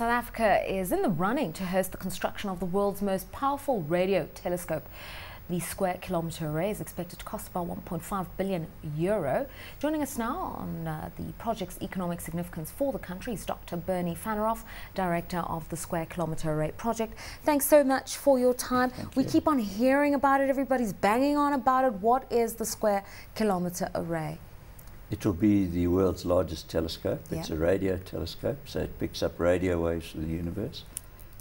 South Africa is in the running to host the construction of the world's most powerful radio telescope. The square kilometre array is expected to cost about 1.5 billion euro. Joining us now on uh, the project's economic significance for the country is Dr. Bernie Fanaroff, Director of the Square Kilometre Array Project. Thanks so much for your time. Thank we you. keep on hearing about it, everybody's banging on about it. What is the Square Kilometre Array? It will be the world's largest telescope. It's Yeah. a radio telescope, so it picks up radio waves from the universe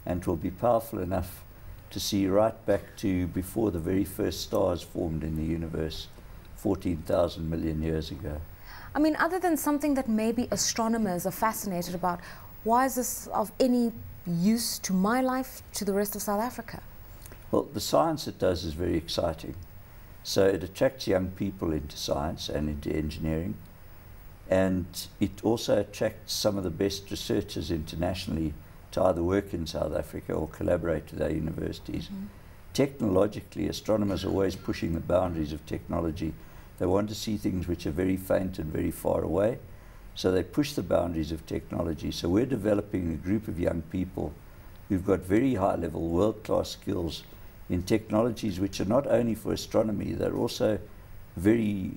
and it will be powerful enough to see right back to before the very first stars formed in the universe 14,000 million years ago. I mean, other than something that maybe astronomers are fascinated about, why is this of any use to my life, to the rest of South Africa? Well, the science it does is very exciting. So it attracts young people into science and into engineering. And it also attracts some of the best researchers internationally to either work in South Africa or collaborate with our universities. Mm-hmm. Technologically, astronomers are always pushing the boundaries of technology. They want to see things which are very faint and very far away. So they push the boundaries of technology. So we're developing a group of young people who've got very high level, world class skills in technologies which are not only for astronomy, they're also very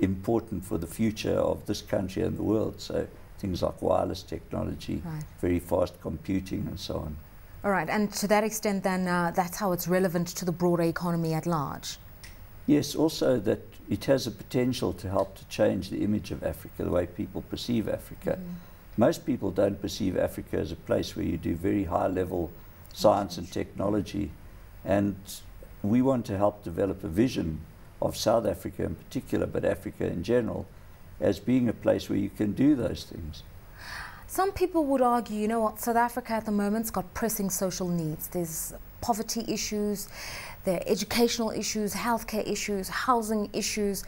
important for the future of this country and the world. So things like wireless technology, Right. very fast computing, and so on. All right, and to that extent, then uh, that's how it's relevant to the broader economy at large. Yes, also that it has a potential to help to change the image of Africa, the way people perceive Africa. Most people don't perceive Africa as a place where you do very high level science and technology. And we want to help develop a vision of South Africa in particular, but Africa in general, as being a place where you can do those things. Some people would argue, you know what, South Africa at the moment's got pressing social needs. There's poverty issues, there are educational issues, healthcare issues, housing issues.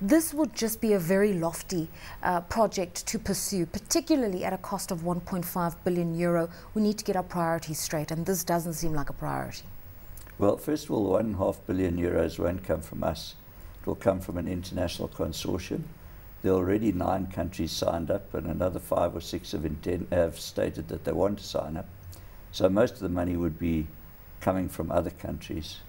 This would just be a very lofty uh, project to pursue, particularly at a cost of 1.5 billion euro. We need to get our priorities straight, and this doesn't seem like a priority. Well, first of all, one and a half billion euros won't come from us. It will come from an international consortium. There are already nine countries signed up, and another five or six have, inten- have stated that they want to sign up. So most of the money would be coming from other countries.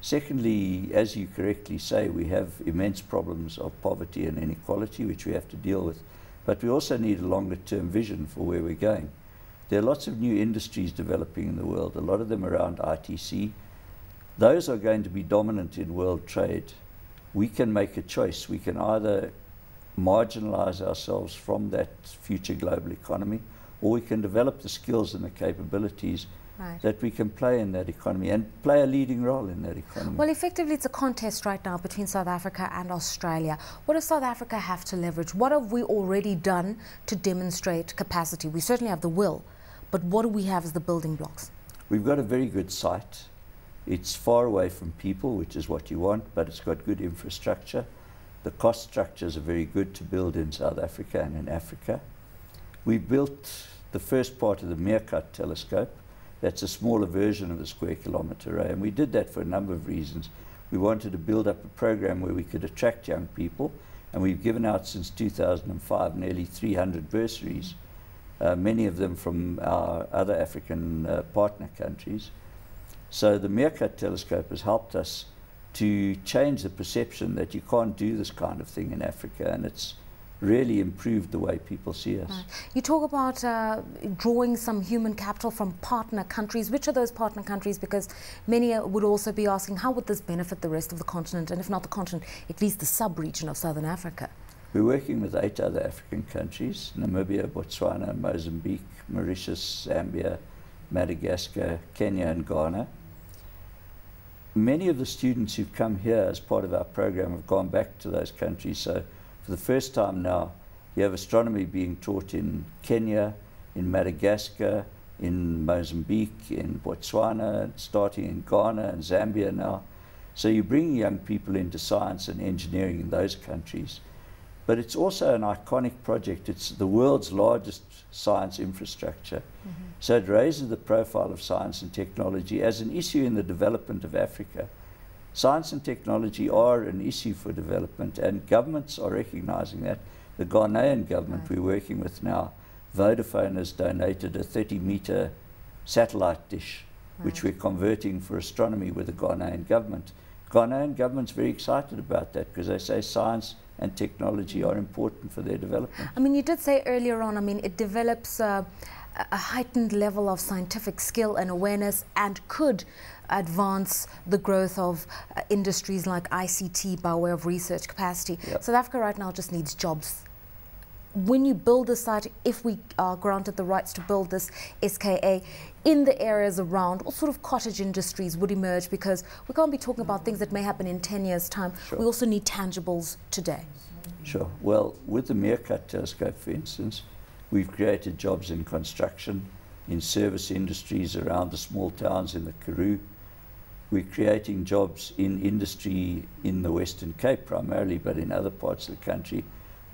Secondly, as you correctly say, we have immense problems of poverty and inequality, which we have to deal with. But we also need a longer term vision for where we're going. There are lots of new industries developing in the world, a lot of them around ITC. Those are going to be dominant in world trade. We can make a choice. We can either marginalize ourselves from that future global economy, or we can develop the skills and the capabilities Right. that we can play in that economy and play a leading role in that economy. Well, effectively, it's a contest right now between South Africa and Australia. What does South Africa have to leverage? What have we already done to demonstrate capacity? We certainly have the will, but what do we have as the building blocks? We've got a very good site. It's far away from people, which is what you want, but it's got good infrastructure. The cost structures are very good to build in South Africa and in Africa. We built the first part of the Meerkat telescope. That's a smaller version of the square kilometre array, and we did that for a number of reasons. We wanted to build up a program where we could attract young people, and we've given out since 2005 nearly 300 bursaries, uh, many of them from our other African uh, partner countries. So the Meerkat telescope has helped us to change the perception that you can't do this kind of thing in Africa, and it's really improved the way people see us. Right. You talk about uh, drawing some human capital from partner countries. Which are those partner countries? Because many uh, would also be asking, how would this benefit the rest of the continent, and if not the continent, at least the sub-region of Southern Africa? We're working with eight other African countries Namibia, Botswana, Mozambique, Mauritius, Zambia, Madagascar, Kenya, and Ghana. Many of the students who've come here as part of our program have gone back to those countries. So, for the first time now, you have astronomy being taught in Kenya, in Madagascar, in Mozambique, in Botswana, starting in Ghana and Zambia now. So, you're bringing young people into science and engineering in those countries. But it's also an iconic project. It's the world's largest science infrastructure. Mm-hmm. So it raises the profile of science and technology as an issue in the development of Africa. Science and technology are an issue for development, and governments are recognizing that. The Ghanaian government Right. we're working with now Vodafone has donated a 30 meter satellite dish, right. which we're converting for astronomy with the Ghanaian government. Ghanaian government's very excited about that because they say science and technology are important for their development. I mean, you did say earlier on, I mean, it develops uh, a heightened level of scientific skill and awareness and could advance the growth of uh, industries like ICT by way of research capacity. Yep. South Africa right now just needs jobs. When you build a site, if we are granted the rights to build this SKA, in the areas around, what sort of cottage industries would emerge? Because we can't be talking about things that may happen in 10 years' time. Sure. We also need tangibles today. Sure. Well, with the Meerkat telescope, for instance, we've created jobs in construction, in service industries around the small towns in the Karoo. We're creating jobs in industry in the Western Cape primarily, but in other parts of the country,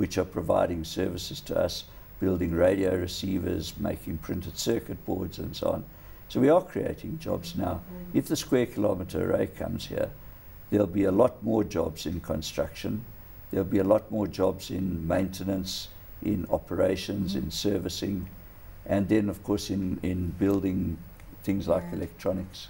which are providing services to us building radio receivers, making printed circuit boards, and so on. So we are creating jobs now. Mm-hmm. If the square kilometre array comes here, there'll be a lot more jobs in construction. There'll be a lot more jobs in maintenance, in operations, in mm-hmm. servicing, and then, of course, in, in building things like yeah. electronics.